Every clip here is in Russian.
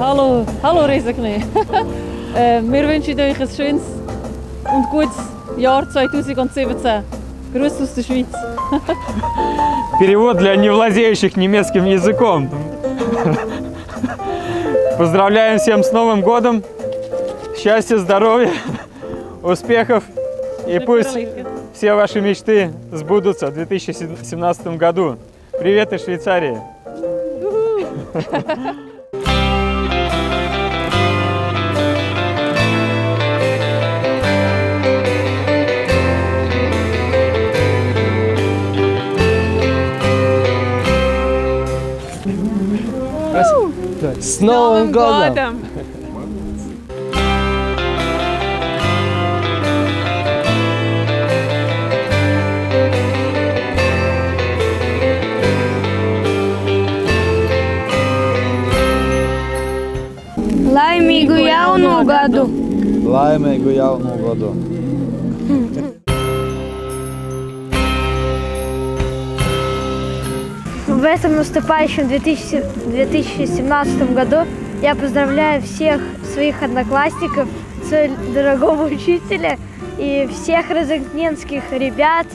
Hallo Resekne. Äh, wir wünschen euch ein schönes und gutes Jahr 2017. Gruß aus der Schweiz. Перевод для невладеющих немецким языком. Поздравляем всем с Новым годом. Счастья, здоровья, успехов. И пусть все ваши мечты сбудутся в 2017 году. Привет из Швейцарии. С Новым годом! Laimīgu jauno gadu! Laimīgu jauno gadu! В этом наступающем 2000 2017 году я поздравляю всех своих одноклассников, своего дорогого учителя и всех розыгненских ребят,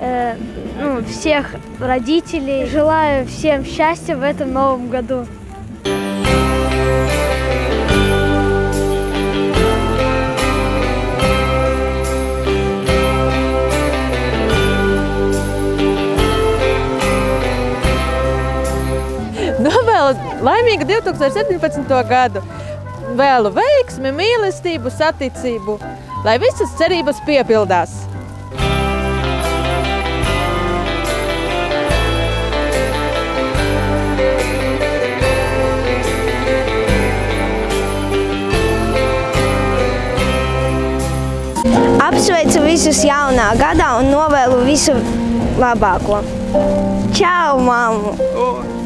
э, ну, всех родителей. Желаю всем счастья в этом новом году. Laimīgu 2017. gadu. Vēlu veiksmi, mīlestību, saticību, lai visas cerības piepildās. Apsveicu visus jaunā gadā un novēlu visu labāko. Čau, mammu! Мы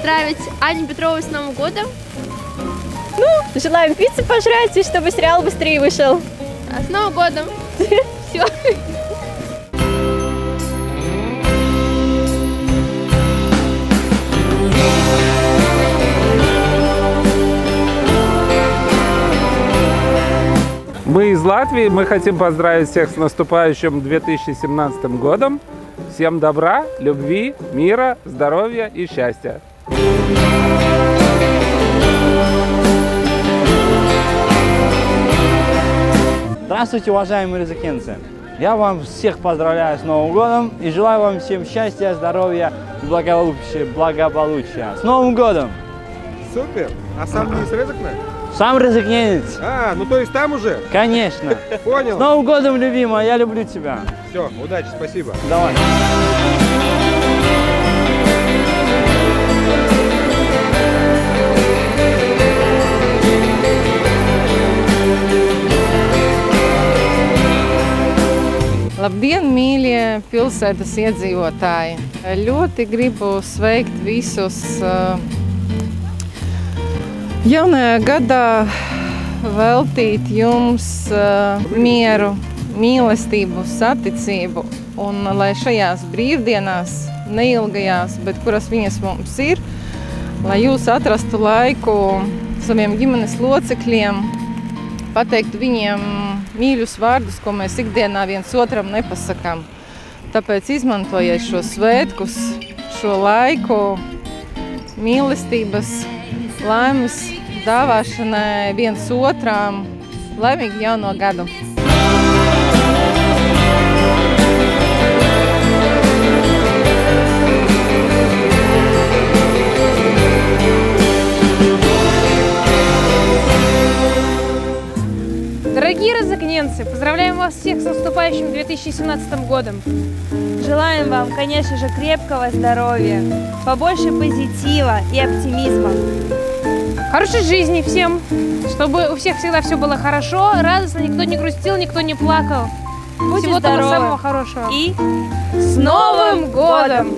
поздравить Аню Петрову с Новым годом. Желаем пиццы пожрать и чтобы сериал быстрее вышел. А, С Новым годом! Все. Мы из Латвии, мы хотим поздравить всех с наступающим 2017 годом. Всем добра, любви, мира, здоровья и счастья. Здравствуйте, уважаемые рязакенцы! Я вам всех поздравляю с Новым годом и желаю вам всем счастья, здоровья и благополучия. благополучия. С Новым годом! Супер! А сам не из Резакна? Сам рязакненец! А, ну то есть там уже? Конечно! С Понял. Новым годом, любимая! Я люблю тебя! Все, удачи, спасибо. Давай! Labdien, mīļie pilsētas iedzīvotāji! Ļoti gribu sveikt visus uh, jaunajā gadā, veltīt jums uh, mieru, mīlestību, saticību un lai šajās brīvdienās, neilgajās, bet kuras viņas mums ir, lai jūs atrastu laiku saviem ģimenes locekļiem, pateikt viņiem mīļus vārdus, ko mēs ikdienā viens otram nepasakām. Tāpēc izmantojiet šo svētkus, šo laiku mīlestības, laimes dāvāšanai viens otram. Laimīgu jauno gadu! Дорогие розыгненцы, поздравляем вас всех с наступающим 2017 годом. Желаем вам, конечно же, крепкого здоровья, побольше позитива и оптимизма. Хорошей жизни всем, чтобы у всех всегда все было хорошо, радостно, никто не грустил, никто не плакал. Будьте Всего того здоровы. самого хорошего. И С Новым годом!